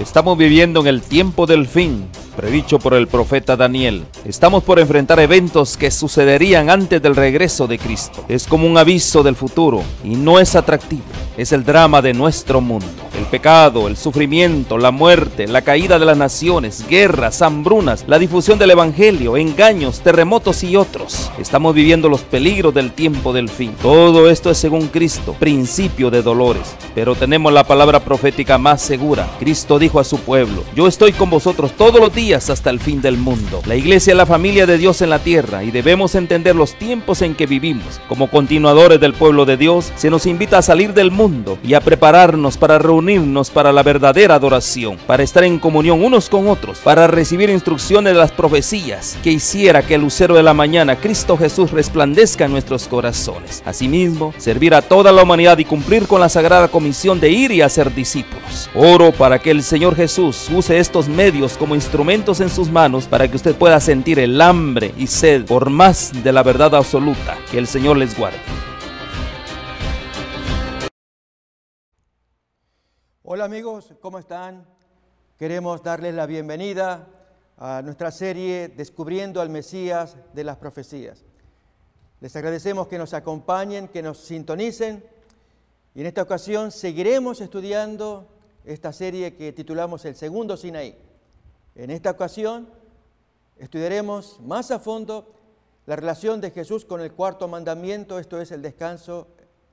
Estamos viviendo en el tiempo del fin, predicho por el profeta Daniel. Estamos por enfrentar eventos que sucederían antes del regreso de Cristo. Es como un aviso del futuro y no es atractivo. Es el drama de nuestro mundo. El pecado, el sufrimiento, la muerte, la caída de las naciones, guerras, hambrunas, la difusión del Evangelio, engaños, terremotos y otros. Estamos viviendo los peligros del tiempo del fin. Todo esto es según Cristo, principio de dolores. Pero tenemos la palabra profética más segura. Cristo dijo a su pueblo, yo estoy con vosotros todos los días hasta el fin del mundo. La iglesia es la familia de Dios en la tierra y debemos entender los tiempos en que vivimos. Como continuadores del pueblo de Dios, se nos invita a salir del mundo y a prepararnos para reunirnos para la verdadera adoración, para estar en comunión unos con otros, para recibir instrucciones de las profecías que hiciera que el lucero de la mañana, Cristo Jesús, resplandezca en nuestros corazones. Asimismo, servir a toda la humanidad y cumplir con la sagrada comisión de ir y hacer discípulos. Oro para que el Señor Jesús use estos medios como instrumentos en sus manos para que usted pueda sentir el hambre y sed por más de la verdad absoluta. Que el Señor les guarde. Hola amigos, ¿cómo están? Queremos darles la bienvenida a nuestra serie Descubriendo al Mesías de las Profecías. Les agradecemos que nos acompañen, que nos sintonicen y en esta ocasión seguiremos estudiando esta serie que titulamos El Segundo Sinaí. En esta ocasión estudiaremos más a fondo la relación de Jesús con el cuarto mandamiento, esto es el descanso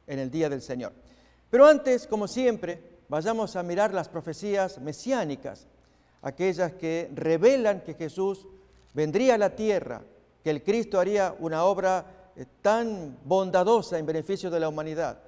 en el día del Señor. Pero antes, como siempre, vayamos a mirar las profecías mesiánicas, aquellas que revelan que Jesús vendría a la tierra, que el Cristo haría una obra eh, tan bondadosa en beneficio de la humanidad,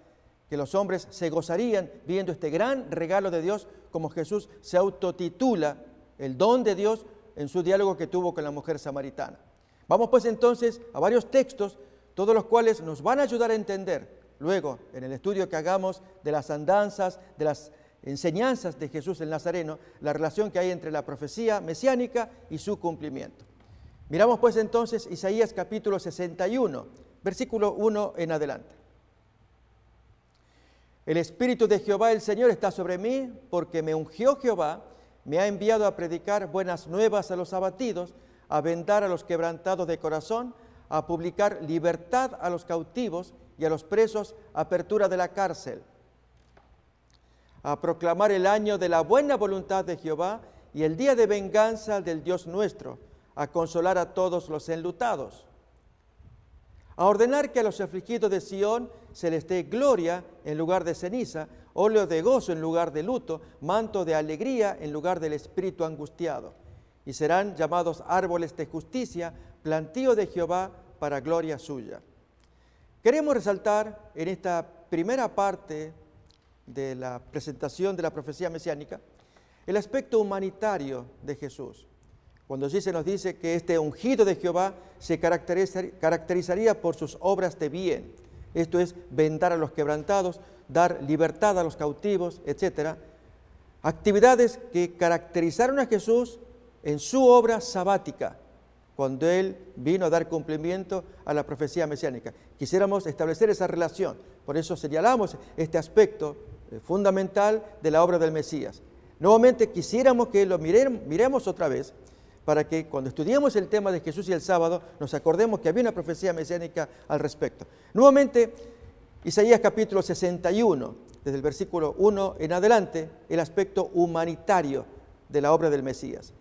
que los hombres se gozarían viendo este gran regalo de Dios como Jesús se autotitula el don de Dios en su diálogo que tuvo con la mujer samaritana. Vamos pues entonces a varios textos, todos los cuales nos van a ayudar a entender luego en el estudio que hagamos de las andanzas, de las enseñanzas de Jesús el Nazareno, la relación que hay entre la profecía mesiánica y su cumplimiento. Miramos pues entonces Isaías capítulo 61, versículo 1 en adelante. El Espíritu de Jehová el Señor está sobre mí porque me ungió Jehová, me ha enviado a predicar buenas nuevas a los abatidos, a vendar a los quebrantados de corazón, a publicar libertad a los cautivos y a los presos apertura de la cárcel, a proclamar el año de la buena voluntad de Jehová y el día de venganza del Dios nuestro, a consolar a todos los enlutados, a ordenar que a los afligidos de Sión se les dé gloria en lugar de ceniza, óleo de gozo en lugar de luto, manto de alegría en lugar del espíritu angustiado, y serán llamados árboles de justicia, plantío de Jehová para gloria suya. Queremos resaltar en esta primera parte de la presentación de la profecía mesiánica el aspecto humanitario de Jesús. Cuando sí se nos dice que este ungido de Jehová se caracterizaría por sus obras de bien, esto es, vendar a los quebrantados, dar libertad a los cautivos, etc. Actividades que caracterizaron a Jesús en su obra sabática, cuando Él vino a dar cumplimiento a la profecía mesiánica. Quisiéramos establecer esa relación, por eso señalamos este aspecto eh, fundamental de la obra del Mesías. Nuevamente quisiéramos que lo miremos, otra vez para que cuando estudiemos el tema de Jesús y el sábado nos acordemos que había una profecía mesiánica al respecto. Nuevamente, Isaías capítulo 61, desde el versículo 1 en adelante, el aspecto humanitario de la obra del Mesías.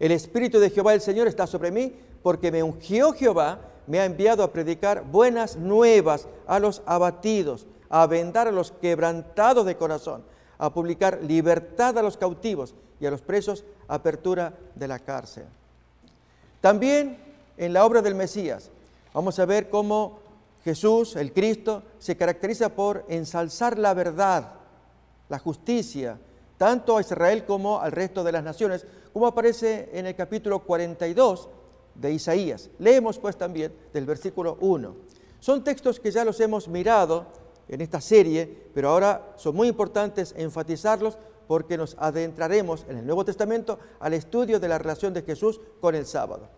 El Espíritu de Jehová el Señor está sobre mí porque me ungió Jehová, me ha enviado a predicar buenas nuevas a los abatidos, a vendar a los quebrantados de corazón, a publicar libertad a los cautivos y a los presos apertura de la cárcel. También en la obra del Mesías vamos a ver cómo Jesús, el Cristo, se caracteriza por ensalzar la verdad, la justicia, tanto a Israel como al resto de las naciones, como aparece en el capítulo 42 de Isaías. Leemos pues también del versículo 1. Son textos que ya los hemos mirado en esta serie, pero ahora son muy importantes enfatizarlos porque nos adentraremos en el Nuevo Testamento al estudio de la relación de Jesús con el sábado.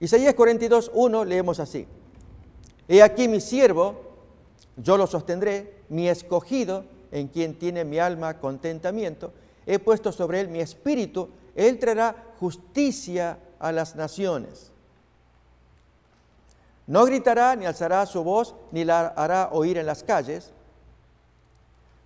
Isaías 42, 1 leemos así. He aquí mi siervo, yo lo sostendré, mi escogido, en quien tiene mi alma contentamiento. He puesto sobre él mi espíritu, él traerá justicia a las naciones. No gritará ni alzará su voz, ni la hará oír en las calles.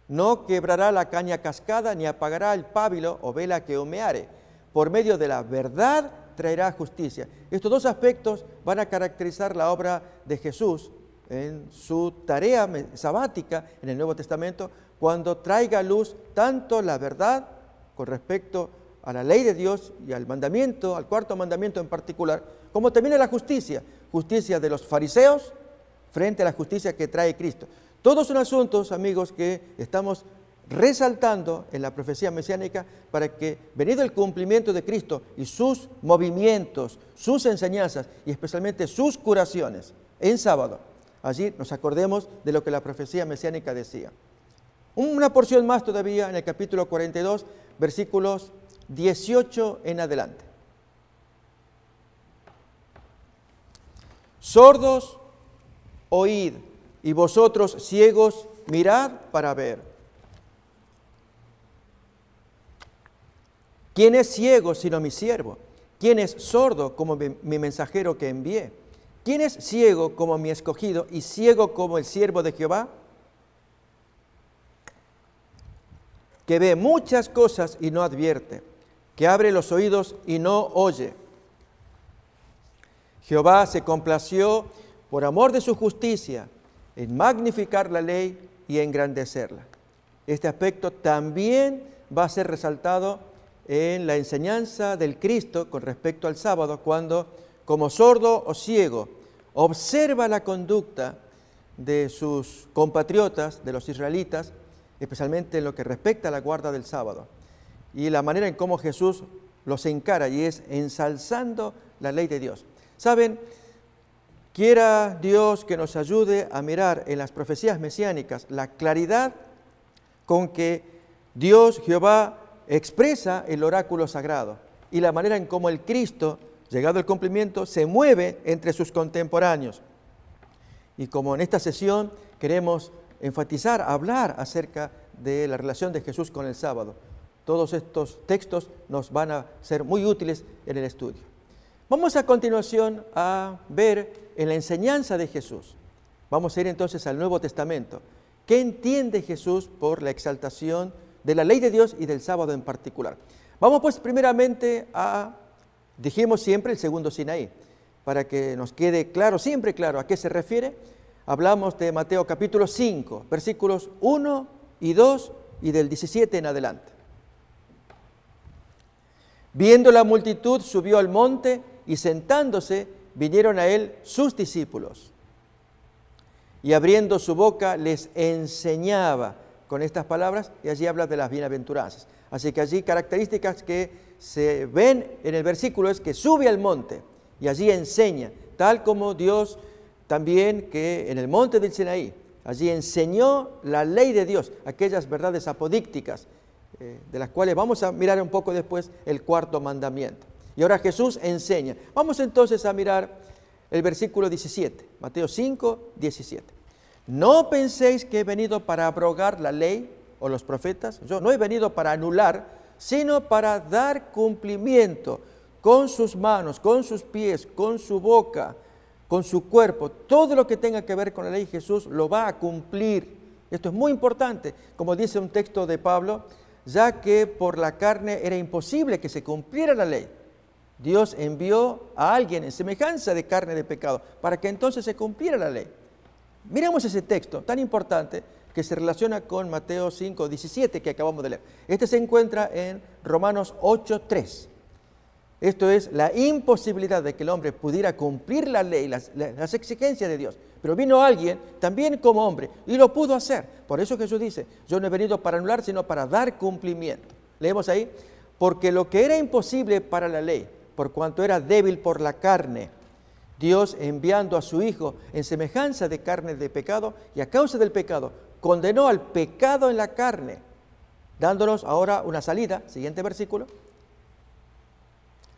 No quebrará la caña cascada, ni apagará el pábilo o vela que humeare. Por medio de la verdad traerá justicia. Estos dos aspectos van a caracterizar la obra de Jesús en su tarea sabática en el Nuevo Testamento, cuando traiga a luz tanto la verdad con respecto a la ley de Dios y al mandamiento, al cuarto mandamiento en particular, como también a la justicia, justicia de los fariseos frente a la justicia que trae Cristo. Todos son asuntos, amigos, que estamos resaltando en la profecía mesiánica para que, venido el cumplimiento de Cristo y sus movimientos, sus enseñanzas y especialmente sus curaciones en sábado, allí nos acordemos de lo que la profecía mesiánica decía. Una porción más todavía en el capítulo 42, versículos 18 en adelante. Sordos, oíd, y vosotros ciegos, mirad para ver. ¿Quién es ciego sino mi siervo? ¿Quién es sordo como mi, mensajero que envié? ¿Quién es ciego como mi escogido y ciego como el siervo de Jehová? Que ve muchas cosas y no advierte, que abre los oídos y no oye. Jehová se complació por amor de su justicia en magnificar la ley y engrandecerla. Este aspecto también va a ser resaltado en la enseñanza del Cristo con respecto al sábado, cuando como sordo o ciego observa la conducta de sus compatriotas, de los israelitas, especialmente en lo que respecta a la guarda del sábado, y la manera en cómo Jesús los encara y es ensalzando la ley de Dios. Saben, quiera Dios que nos ayude a mirar en las profecías mesiánicas la claridad con que Dios, Jehová, expresa el oráculo sagrado y la manera en cómo el Cristo, llegado al cumplimiento, se mueve entre sus contemporáneos. Y como en esta sesión queremos enfatizar, hablar acerca de la relación de Jesús con el sábado, todos estos textos nos van a ser muy útiles en el estudio. Vamos a continuación a ver en la enseñanza de Jesús. Vamos a ir entonces al Nuevo Testamento. ¿Qué entiende Jesús por la exaltación de la ley de Dios y del sábado en particular. Vamos pues primeramente a, dijimos siempre, el segundo Sinaí, para que nos quede claro, siempre claro a qué se refiere. Hablamos de Mateo capítulo 5, versículos 1 y 2 y del 17 en adelante. Viendo la multitud, subió al monte y sentándose, vinieron a él sus discípulos. Y abriendo su boca les enseñaba con estas palabras y allí habla de las bienaventuranzas. Así que allí características que se ven en el versículo es que sube al monte y allí enseña, tal como Dios también que en el monte del Sinaí, allí enseñó la ley de Dios, aquellas verdades apodícticas, eh, de las cuales vamos a mirar un poco después el cuarto mandamiento. Y ahora Jesús enseña. Vamos entonces a mirar el versículo 17, Mateo 5, 17. No penséis que he venido para abrogar la ley o los profetas. Yo no he venido para anular, sino para dar cumplimiento con sus manos, con sus pies, con su boca, con su cuerpo. Todo lo que tenga que ver con la ley Jesús lo va a cumplir. Esto es muy importante, como dice un texto de Pablo, ya que por la carne era imposible que se cumpliera la ley. Dios envió a alguien en semejanza de carne de pecado para que entonces se cumpliera la ley. Miremos ese texto tan importante que se relaciona con Mateo 5, 17 que acabamos de leer. Este se encuentra en Romanos 8, 3. Esto es la imposibilidad de que el hombre pudiera cumplir la ley, las, exigencias de Dios. Pero vino alguien también como hombre y lo pudo hacer. Por eso Jesús dice, yo no he venido para anular, sino para dar cumplimiento. Leemos ahí, porque lo que era imposible para la ley, por cuanto era débil por la carne, Dios enviando a su Hijo en semejanza de carne de pecado y a causa del pecado, condenó al pecado en la carne, dándonos ahora una salida, siguiente versículo,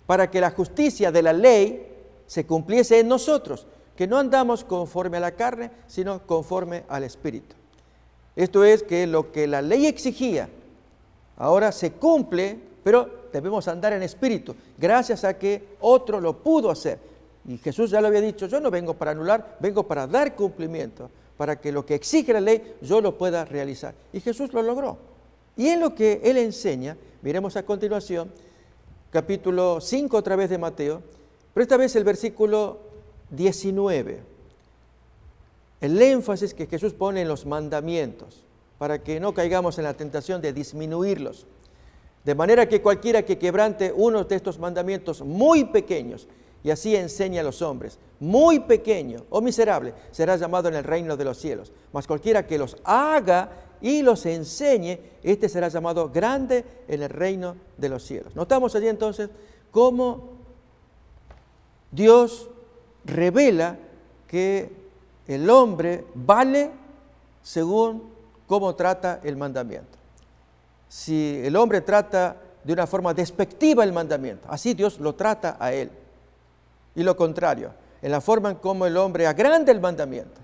para que la justicia de la ley se cumpliese en nosotros, que no andamos conforme a la carne, sino conforme al Espíritu. Esto es que lo que la ley exigía Ahora se cumple, pero debemos andar en espíritu, gracias a que otro lo pudo hacer. Y Jesús ya lo había dicho, yo no vengo para anular, vengo para dar cumplimiento, para que lo que exige la ley yo lo pueda realizar. Y Jesús lo logró. Y en lo que él enseña, miremos a continuación, capítulo 5 otra vez de Mateo, pero esta vez el versículo 19. El énfasis que Jesús pone en los mandamientos, para que no caigamos en la tentación de disminuirlos. De manera que cualquiera que quebrante uno de estos mandamientos muy pequeños, y así enseña a los hombres, muy pequeño o miserable, será llamado en el reino de los cielos. Mas cualquiera que los haga y los enseñe, este será llamado grande en el reino de los cielos. Notamos allí entonces cómo Dios revela que el hombre vale según cómo trata el mandamiento. Si el hombre trata de una forma despectiva el mandamiento, así Dios lo trata a él. Y lo contrario, en la forma en cómo el hombre agranda el mandamiento,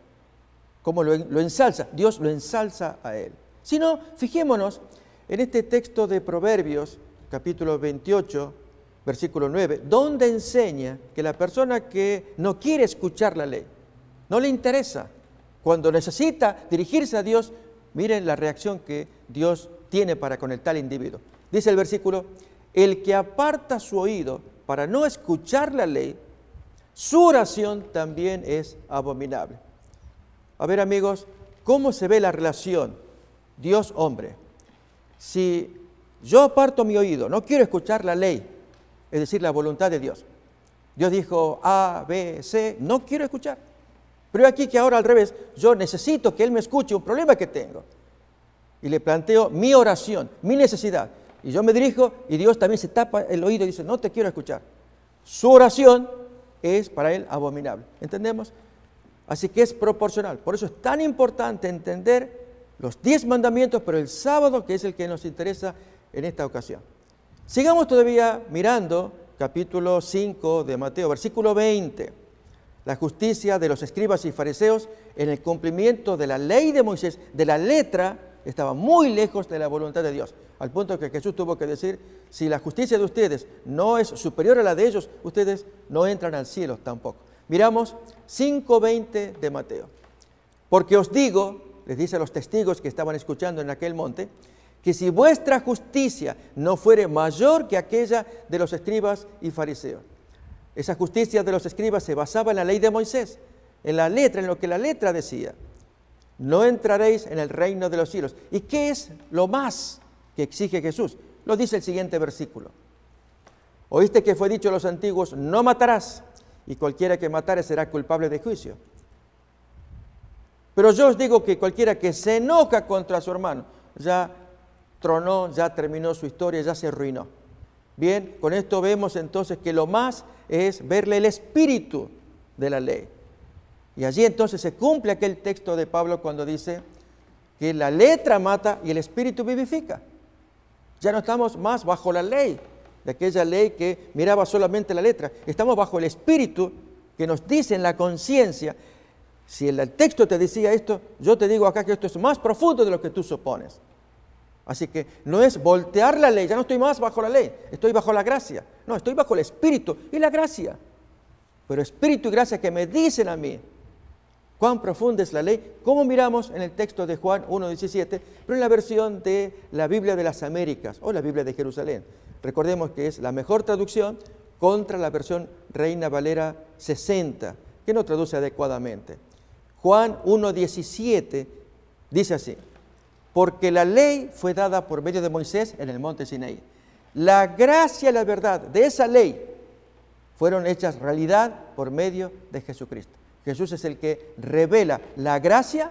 como lo, lo ensalza, Dios lo ensalza a él. Si no, fijémonos en este texto de Proverbios, capítulo 28, versículo 9, donde enseña que la persona que no quiere escuchar la ley, no le interesa, cuando necesita dirigirse a Dios, miren la reacción que Dios tiene para con el tal individuo. Dice el versículo, el que aparta su oído para no escuchar la ley, su oración también es abominable. A ver amigos, ¿cómo se ve la relación Dios-hombre? Si yo aparto mi oído, no quiero escuchar la ley, es decir, la voluntad de Dios. Dios dijo A, B, C, no quiero escuchar. Pero aquí que ahora al revés, yo necesito que Él me escuche un problema que tengo y le planteo mi oración, mi necesidad. Y yo me dirijo y Dios también se tapa el oído y dice, no te quiero escuchar. Su oración es para él abominable. ¿Entendemos? Así que es proporcional. Por eso es tan importante entender los diez mandamientos, pero el sábado, que es el que nos interesa en esta ocasión. Sigamos todavía mirando capítulo 5 de Mateo, versículo 20. La justicia de los escribas y fariseos en el cumplimiento de la ley de Moisés, de la letra estaba muy lejos de la voluntad de Dios, al punto que Jesús tuvo que decir, si la justicia de ustedes no es superior a la de ellos, ustedes no entran al cielo tampoco. Miramos 5.20 de Mateo. Porque os digo, les dice a los testigos que estaban escuchando en aquel monte, que si vuestra justicia no fuere mayor que aquella de los escribas y fariseos. Esa justicia de los escribas se basaba en la ley de Moisés, en la letra, en lo que la letra decía no entraréis en el reino de los cielos. ¿Y qué es lo más que exige Jesús? Lo dice el siguiente versículo. Oíste que fue dicho a los antiguos, no matarás, y cualquiera que matare será culpable de juicio. Pero yo os digo que cualquiera que se enoja contra su hermano, ya tronó, ya terminó su historia, ya se arruinó. Bien, con esto vemos entonces que lo más es verle el espíritu de la ley. Y allí entonces se cumple aquel texto de Pablo cuando dice que la letra mata y el espíritu vivifica. Ya no estamos más bajo la ley, de aquella ley que miraba solamente la letra. Estamos bajo el espíritu que nos dice en la conciencia. Si el texto te decía esto, yo te digo acá que esto es más profundo de lo que tú supones. Así que no es voltear la ley, ya no estoy más bajo la ley, estoy bajo la gracia. No, estoy bajo el espíritu y la gracia. Pero espíritu y gracia que me dicen a mí, cuán profunda es la ley, como miramos en el texto de Juan 1.17, pero en la versión de la Biblia de las Américas o la Biblia de Jerusalén. Recordemos que es la mejor traducción contra la versión Reina Valera 60, que no traduce adecuadamente. Juan 1.17 dice así, porque la ley fue dada por medio de Moisés en el monte Sinaí. La gracia y la verdad de esa ley fueron hechas realidad por medio de Jesucristo. Jesús es el que revela la gracia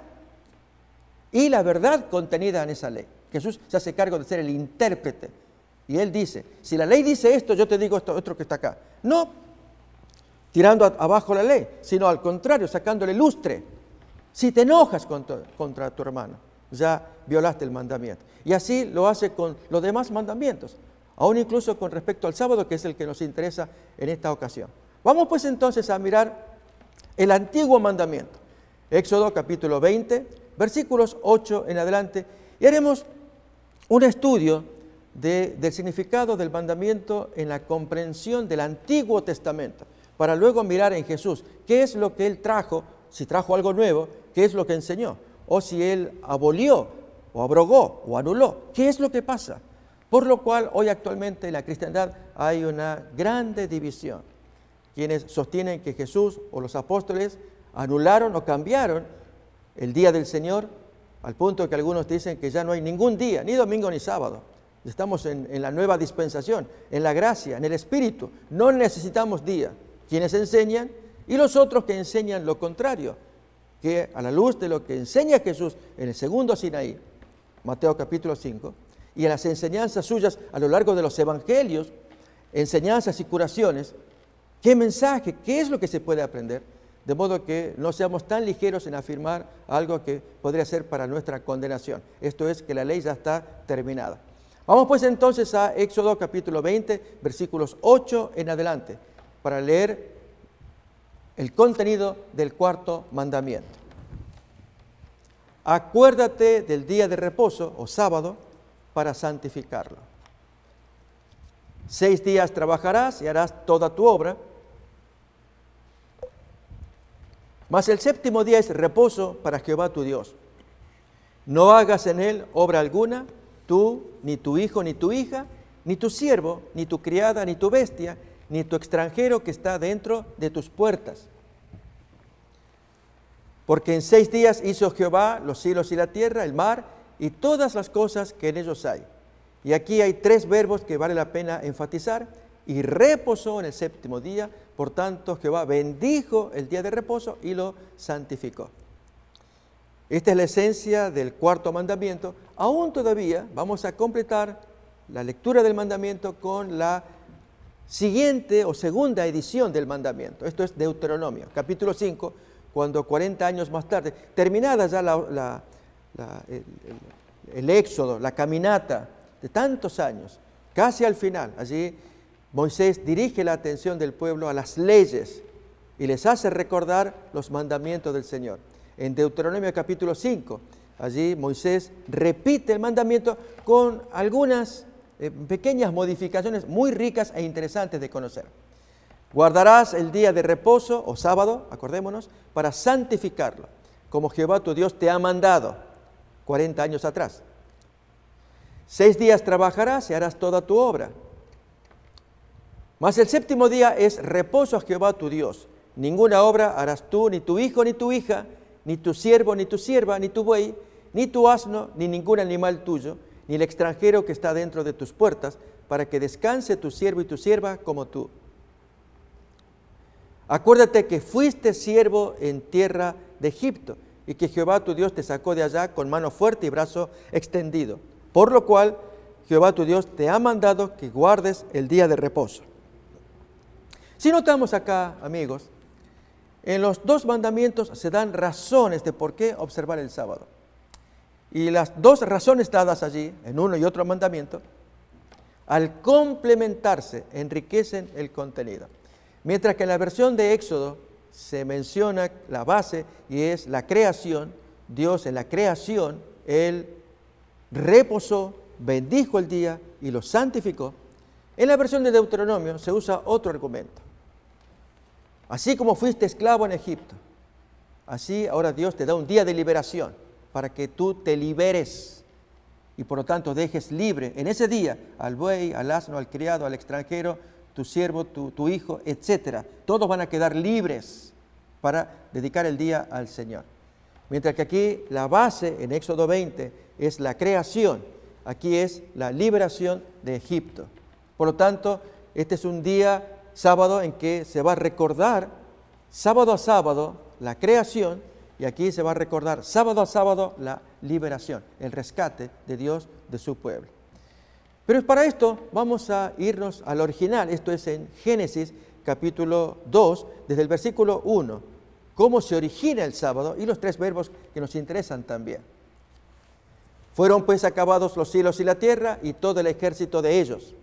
y la verdad contenida en esa ley. Jesús se hace cargo de ser el intérprete. Y él dice, si la ley dice esto, yo te digo esto otro que está acá. No tirando abajo la ley, sino al contrario, sacándole lustre. Si te enojas contra, contra tu hermano, ya violaste el mandamiento. Y así lo hace con los demás mandamientos, aún incluso con respecto al sábado, que es el que nos interesa en esta ocasión. Vamos pues entonces a mirar el antiguo mandamiento. Éxodo capítulo 20, versículos 8 en adelante, y haremos un estudio del significado del mandamiento en la comprensión del Antiguo Testamento, para luego mirar en Jesús qué es lo que Él trajo, si trajo algo nuevo, qué es lo que enseñó, o si Él abolió, o abrogó, o anuló, qué es lo que pasa. Por lo cual hoy actualmente en la cristiandad hay una grande división. Quienes sostienen que Jesús o los apóstoles anularon o cambiaron el día del Señor, al punto que algunos dicen que ya no hay ningún día, ni domingo ni sábado. Estamos en, la nueva dispensación, en la gracia, en el Espíritu. No necesitamos día. Quienes enseñan y los otros que enseñan lo contrario, que a la luz de lo que enseña Jesús en el segundo Sinaí, Mateo capítulo 5, y en las enseñanzas suyas a lo largo de los evangelios, enseñanzas y curaciones, ¿qué mensaje, qué es lo que se puede aprender? De modo que no seamos tan ligeros en afirmar algo que podría ser para nuestra condenación. Esto es que la ley ya está terminada. Vamos pues entonces a Éxodo capítulo 20, versículos 8 en adelante, para leer el contenido del cuarto mandamiento. Acuérdate del día de reposo o sábado para santificarlo. Seis días trabajarás y harás toda tu obra, mas el séptimo día es reposo para Jehová tu Dios. No hagas en él obra alguna, tú, ni tu hijo, ni tu hija, ni tu siervo, ni tu criada, ni tu bestia, ni tu extranjero que está dentro de tus puertas. Porque en seis días hizo Jehová los cielos y la tierra, el mar, y todas las cosas que en ellos hay. Y aquí hay tres verbos que vale la pena enfatizar. Y reposó en el séptimo día, por tanto Jehová bendijo el día de reposo y lo santificó. Esta es la esencia del cuarto mandamiento. Aún todavía vamos a completar la lectura del mandamiento con la siguiente o segunda edición del mandamiento. Esto es Deuteronomio, capítulo 5, cuando 40 años más tarde, terminada ya la, el, éxodo, la caminata de tantos años, casi al final, allí Moisés dirige la atención del pueblo a las leyes y les hace recordar los mandamientos del Señor. En Deuteronomio capítulo 5, allí Moisés repite el mandamiento con algunas eh, pequeñas modificaciones muy ricas e interesantes de conocer. Guardarás el día de reposo o sábado, acordémonos, para santificarlo, como Jehová tu Dios te ha mandado. 40 años atrás. Seis días trabajarás y harás toda tu obra. Mas el séptimo día es reposo a Jehová tu Dios. Ninguna obra harás tú, ni tu hijo, ni tu hija, ni tu siervo, ni tu sierva, ni tu buey, ni tu asno, ni ningún animal tuyo, ni el extranjero que está dentro de tus puertas, para que descanse tu siervo y tu sierva como tú. Acuérdate que fuiste siervo en tierra de Egipto y que Jehová tu Dios te sacó de allá con mano fuerte y brazo extendido. Por lo cual Jehová tu Dios te ha mandado que guardes el día de reposo. Si notamos acá, amigos, en los dos mandamientos se dan razones de por qué observar el sábado. Y las dos razones dadas allí, en uno y otro mandamiento, al complementarse, enriquecen el contenido. Mientras que en la versión de Éxodo se menciona la base y es la creación. Dios en la creación, Él reposó, bendijo el día y lo santificó. En la versión de Deuteronomio se usa otro argumento. Así como fuiste esclavo en Egipto, así ahora Dios te da un día de liberación para que tú te liberes y por lo tanto dejes libre en ese día al buey, al asno, al criado, al extranjero, tu siervo, tu, hijo, etcétera. Todos van a quedar libres para dedicar el día al Señor. Mientras que aquí la base en Éxodo 20 es la creación, aquí es la liberación de Egipto. Por lo tanto, este es un día sábado en que se va a recordar sábado a sábado la creación y aquí se va a recordar sábado a sábado la liberación, el rescate de Dios de su pueblo. Pero para esto vamos a irnos al original, esto es en Génesis capítulo 2, desde el versículo 1, cómo se origina el sábado y los tres verbos que nos interesan también. Fueron pues acabados los cielos y la tierra y todo el ejército de ellos.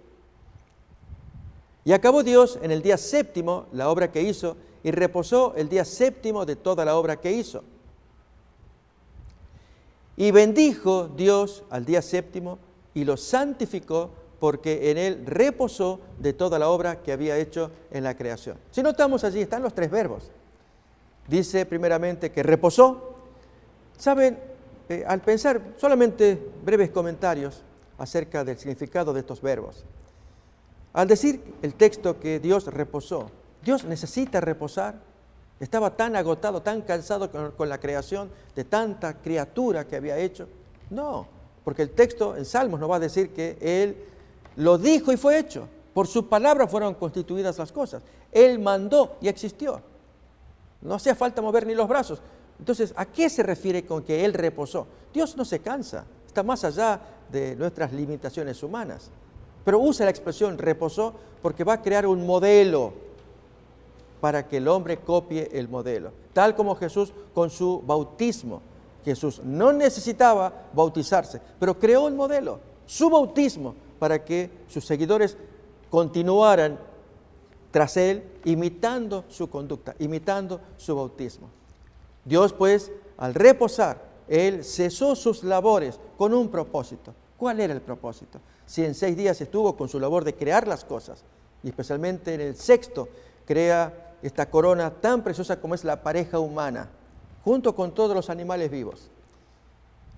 Y acabó Dios en el día séptimo la obra que hizo y reposó el día séptimo de toda la obra que hizo. Y bendijo Dios al día séptimo y lo santificó porque en él reposó de toda la obra que había hecho en la creación. Si notamos allí, están los tres verbos. Dice primeramente que reposó. Saben, eh, al pensar solamente breves comentarios acerca del significado de estos verbos, al decir el texto que Dios reposó, Dios necesita reposar. Estaba tan agotado, tan cansado con, la creación de tanta criatura que había hecho. No, porque el texto en Salmos nos va a decir que Él lo dijo y fue hecho. Por su palabra fueron constituidas las cosas. Él mandó y existió. No hacía falta mover ni los brazos. Entonces, ¿a qué se refiere con que Él reposó? Dios no se cansa, está más allá de nuestras limitaciones humanas. Pero usa la expresión reposó porque va a crear un modelo para que el hombre copie el modelo. Tal como Jesús con su bautismo. Jesús no necesitaba bautizarse, pero creó un modelo, su bautismo, para que sus seguidores continuaran tras él, imitando su conducta, imitando su bautismo. Dios pues, al reposar, él cesó sus labores con un propósito. ¿Cuál era el propósito? Si en seis días estuvo con su labor de crear las cosas, y especialmente en el sexto crea esta corona tan preciosa como es la pareja humana, junto con todos los animales vivos.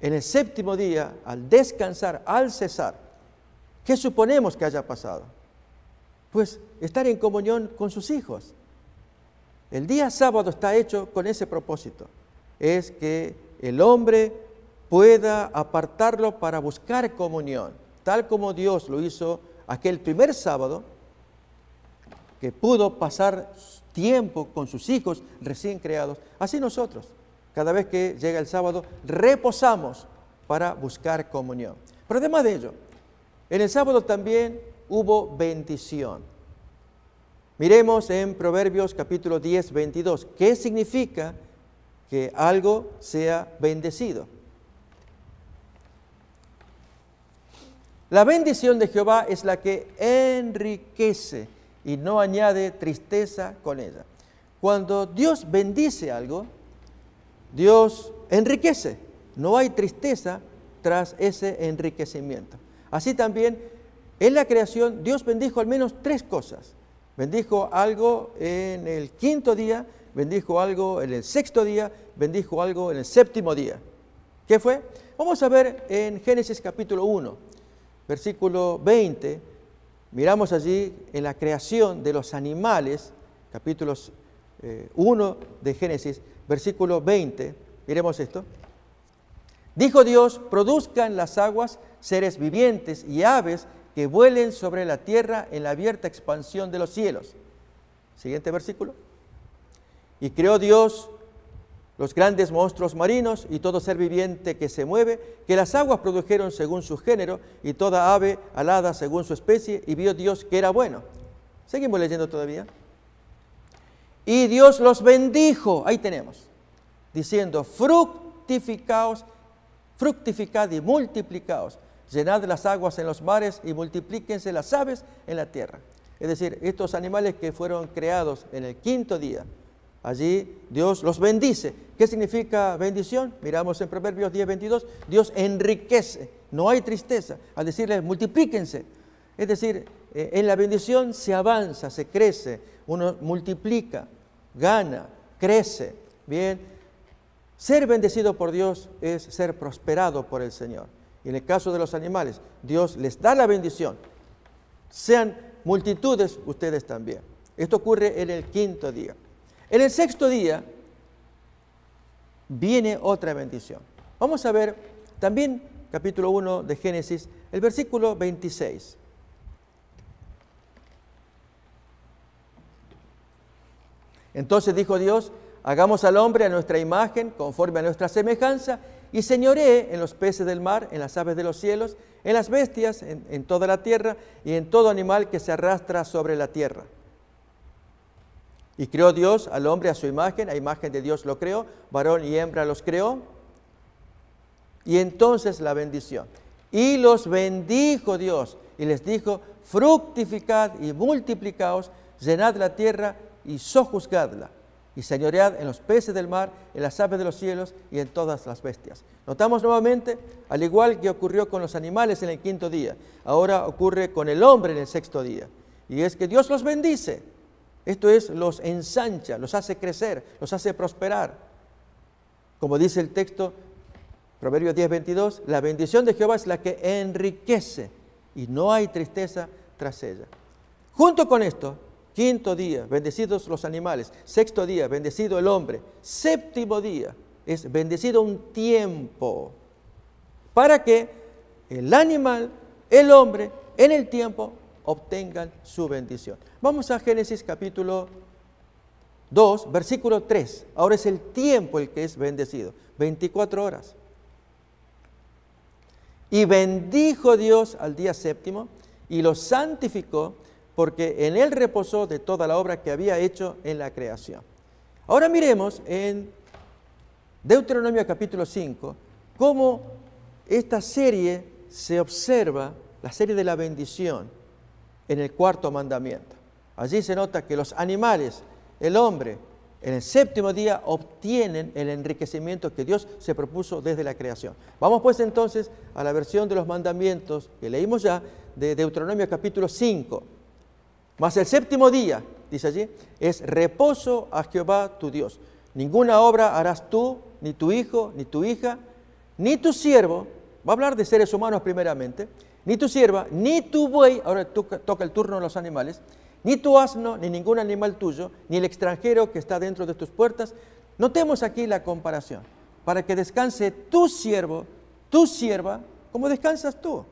En el séptimo día, al descansar, al cesar, ¿qué suponemos que haya pasado? Pues estar en comunión con sus hijos. El día sábado está hecho con ese propósito. Es que el hombre pueda apartarlo para buscar comunión, tal como Dios lo hizo aquel primer sábado, que pudo pasar tiempo con sus hijos recién creados. Así nosotros, cada vez que llega el sábado, reposamos para buscar comunión. Pero además de ello, en el sábado también hubo bendición. Miremos en Proverbios capítulo 10, 22, ¿qué significa que algo sea bendecido? La bendición de Jehová es la que enriquece y no añade tristeza con ella. Cuando Dios bendice algo, Dios enriquece. No hay tristeza tras ese enriquecimiento. Así también en la creación Dios bendijo al menos tres cosas. Bendijo algo en el quinto día, bendijo algo en el sexto día, bendijo algo en el séptimo día. ¿Qué fue? Vamos a ver en Génesis capítulo 1, versículo 20. Miramos allí en la creación de los animales, capítulos 1 eh, de Génesis, versículo 20, miremos esto. Dijo Dios, produzcan las aguas seres vivientes y aves que vuelen sobre la tierra en la abierta expansión de los cielos. Siguiente versículo. Y creó Dios los grandes monstruos marinos y todo ser viviente que se mueve, que las aguas produjeron según su género y toda ave alada según su especie, y vio Dios que era bueno. Seguimos leyendo todavía. Y Dios los bendijo, ahí tenemos, diciendo, fructificaos, fructificad y multiplicaos, llenad las aguas en los mares y multiplíquense las aves en la tierra. Es decir, estos animales que fueron creados en el quinto día, allí Dios los bendice. ¿Qué significa bendición? Miramos en Proverbios 10, 22, Dios enriquece, no hay tristeza, al decirles multiplíquense. Es decir, eh, en la bendición se avanza, se crece, uno multiplica gana, crece. Bien, ser bendecido por Dios es ser prosperado por el Señor. Y en el caso de los animales, Dios les da la bendición. Sean multitudes ustedes también. Esto ocurre en el quinto día. En el sexto día viene otra bendición. Vamos a ver también capítulo 1 de Génesis, el versículo 26. Entonces dijo Dios, hagamos al hombre a nuestra imagen, conforme a nuestra semejanza, y señoree en los peces del mar, en las aves de los cielos, en las bestias, en, toda la tierra, y en todo animal que se arrastra sobre la tierra. Y creó Dios al hombre a su imagen, a imagen de Dios lo creó, varón y hembra los creó. Y entonces la bendición. Y los bendijo Dios y les dijo, fructificad y multiplicaos, llenad la tierra y sojuzgadla. y señoread en los peces del mar, en las aves de los cielos y en todas las bestias. Notamos nuevamente, al igual que ocurrió con los animales en el quinto día, ahora ocurre con el hombre en el sexto día. Y es que Dios los bendice. Esto es, los ensancha, los hace crecer, los hace prosperar. Como dice el texto, Proverbios 10, 22, la bendición de Jehová es la que enriquece y no hay tristeza tras ella. Junto con esto, quinto día, bendecidos los animales, sexto día, bendecido el hombre, séptimo día, es bendecido un tiempo para que el animal, el hombre, en el tiempo obtengan su bendición. Vamos a Génesis capítulo 2, versículo 3. Ahora es el tiempo el que es bendecido, 24 horas. Y bendijo Dios al día séptimo y lo santificó porque en él reposó de toda la obra que había hecho en la creación. Ahora miremos en Deuteronomio capítulo 5 cómo esta serie se observa, la serie de la bendición, en el cuarto mandamiento. Allí se nota que los animales, el hombre, en el séptimo día obtienen el enriquecimiento que Dios se propuso desde la creación. Vamos pues entonces a la versión de los mandamientos que leímos ya de Deuteronomio capítulo 5. Mas el séptimo día, dice allí, es reposo a Jehová tu Dios. Ninguna obra harás tú, ni tu hijo, ni tu hija, ni tu siervo, va a hablar de seres humanos primeramente, ni tu sierva, ni tu buey, ahora toca el turno de los animales, ni tu asno, ni ningún animal tuyo, ni el extranjero que está dentro de tus puertas. Notemos aquí la comparación, para que descanse tu siervo, tu sierva, como descansas tú.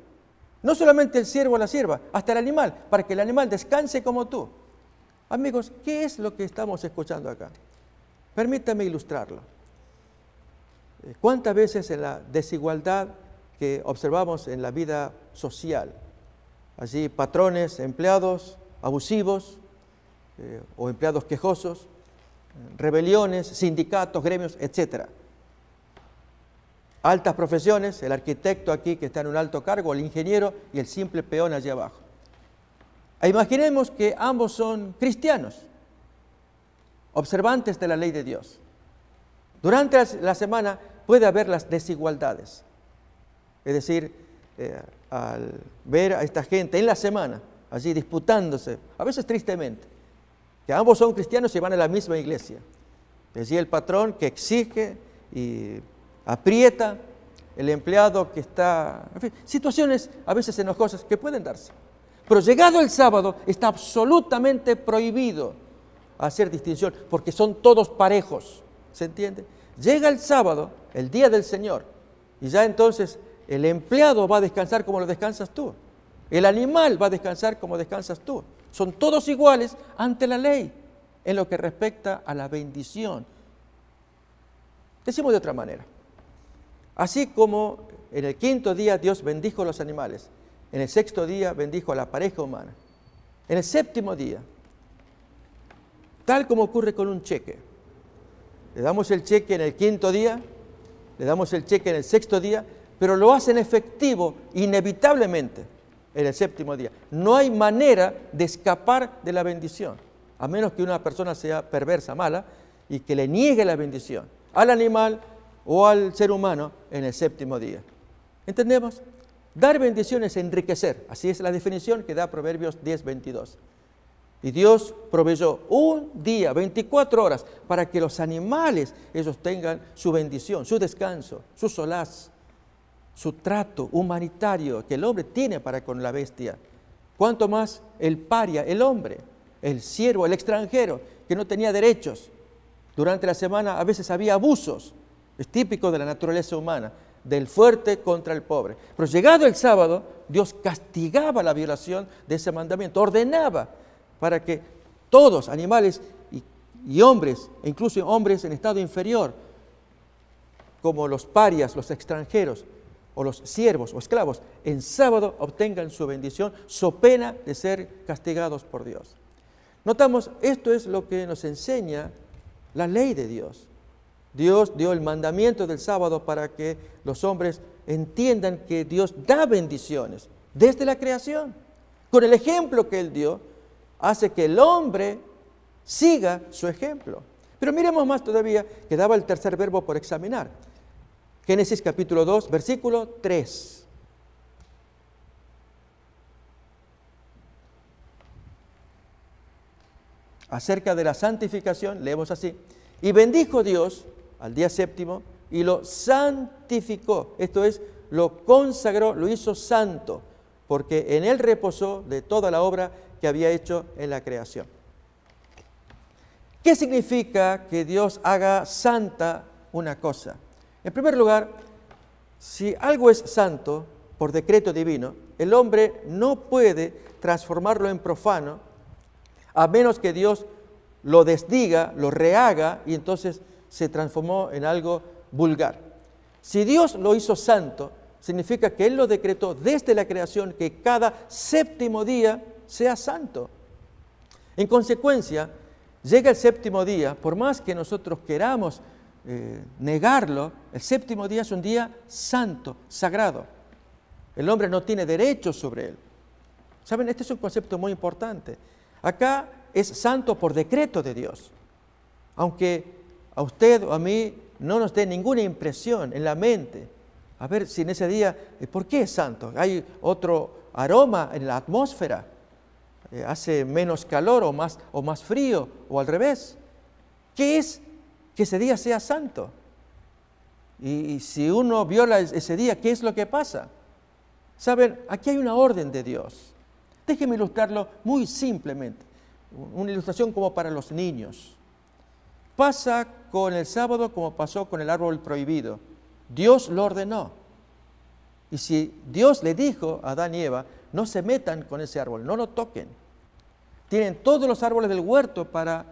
No solamente el siervo o la sierva, hasta el animal, para que el animal descanse como tú. Amigos, ¿qué es lo que estamos escuchando acá? Permítame ilustrarlo. Eh, ¿Cuántas veces en la desigualdad que observamos en la vida social, allí patrones, empleados, abusivos eh, o empleados quejosos, rebeliones, sindicatos, gremios, etc. Altas profesiones, el arquitecto aquí que está en un alto cargo, el ingeniero y el simple peón allí abajo. E imaginemos que ambos son cristianos, observantes de la ley de Dios. Durante la semana puede haber las desigualdades. Es decir, eh, al ver a esta gente en la semana, allí disputándose, a veces tristemente, que ambos son cristianos y van a la misma iglesia. Allí el patrón que exige y aprieta, el empleado que está... En fin, situaciones a veces enojosas que pueden darse. Pero llegado el sábado está absolutamente prohibido hacer distinción, porque son todos parejos, ¿se entiende? Llega el sábado, el día del Señor, y ya entonces el empleado va a descansar como lo descansas tú. El animal va a descansar como descansas tú. Son todos iguales ante la ley en lo que respecta a la bendición. Decimos de otra manera. Así como en el quinto día Dios bendijo a los animales, en el sexto día bendijo a la pareja humana. En el séptimo día, tal como ocurre con un cheque, le damos el cheque en el quinto día, le damos el cheque en el sexto día, pero lo hacen efectivo inevitablemente en el séptimo día. No hay manera de escapar de la bendición, a menos que una persona sea perversa, mala, y que le niegue la bendición al animal o al ser humano en el séptimo día. ¿Entendemos? Dar bendiciones es enriquecer, así es la definición que da Proverbios 10, 22. Y Dios proveyó un día, 24 horas, para que los animales, ellos tengan su bendición, su descanso, su solaz su trato humanitario que el hombre tiene para con la bestia. Cuanto más el paria, el hombre, el siervo, el extranjero, que no tenía derechos. Durante la semana a veces había abusos, es típico de la naturaleza humana, del fuerte contra el pobre. Pero llegado el sábado, Dios castigaba la violación de ese mandamiento, ordenaba para que todos, animales y, y hombres, e incluso hombres en estado inferior, como los parias, los extranjeros, o los siervos o esclavos en sábado obtengan su bendición, so pena de ser castigados por Dios. Notamos, esto es lo que nos enseña la ley de Dios. Dios dio el mandamiento del sábado para que los hombres entiendan que Dios da bendiciones desde la creación. Con el ejemplo que Él dio, hace que el hombre siga su ejemplo. Pero miremos más todavía, quedaba el tercer verbo por examinar. Génesis capítulo 2, versículo 3. Acerca de la santificación, leemos así. Y bendijo Dios al día séptimo y lo santificó. Esto es, lo consagró, lo hizo santo, porque en él reposó de toda la obra que había hecho en la creación. ¿Qué significa que Dios haga santa una cosa? En primer lugar, si algo es santo por decreto divino, el hombre no puede transformarlo en profano a menos que Dios lo desdiga, lo rehaga y entonces se transformó en algo vulgar. Si Dios lo hizo santo, significa que Él lo decretó desde la creación que cada séptimo día sea santo. En consecuencia, llega el séptimo día, por más que nosotros queramos eh, negarlo, el séptimo día es un día santo, sagrado. El hombre no tiene derecho sobre él. Saben, este es un concepto muy importante. Acá es santo por decreto de Dios. Aunque a usted o a mí no nos dé ninguna impresión en la mente, a ver si en ese día, eh, ¿por qué es santo? ¿Hay otro aroma en la atmósfera? Eh, ¿Hace menos calor o más, o más frío o al revés? ¿Qué es que ese día sea santo? Y, si uno viola ese día, ¿qué es lo que pasa? Saben, aquí hay una orden de Dios. Déjenme ilustrarlo muy simplemente una ilustración como para los niños. Pasa con el sábado como pasó con el árbol prohibido. Dios lo ordenó. Y si Dios le dijo a Adán y Eva, no se metan con ese árbol, no lo toquen. Tienen todos los árboles del huerto para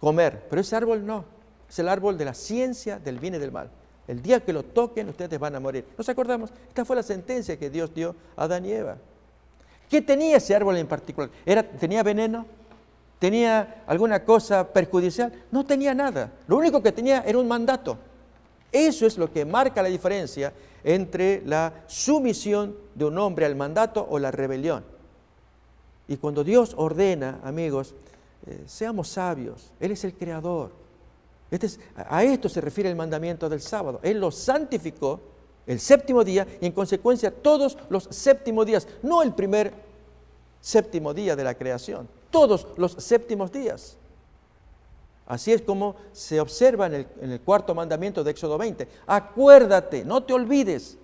comer, pero ese árbol no. Es el árbol de la ciencia del bien y del mal. El día que lo toquen, ustedes van a morir. ¿Nos acordamos? Esta fue la sentencia que Dios dio a Adán y Eva. ¿Qué tenía ese árbol en particular? ¿Era, ¿Tenía veneno? ¿Tenía alguna cosa perjudicial? No tenía nada. Lo único que tenía era un mandato. Eso es lo que marca la diferencia entre la sumisión de un hombre al mandato o la rebelión. Y cuando Dios ordena, amigos, eh, seamos sabios. Él es el creador. Este a esto se refiere el mandamiento del sábado. Él lo santificó el séptimo día y en consecuencia todos los séptimos días, no el primer séptimo día de la creación, todos los séptimos días. Así es como se observa en el, cuarto mandamiento de Éxodo 20. Acuérdate, no te olvides.